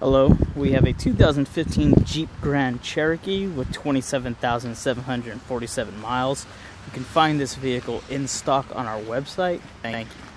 Hello, we have a 2015 Jeep Grand Cherokee with 27,747 miles. You can find this vehicle in stock on our website. Thank you.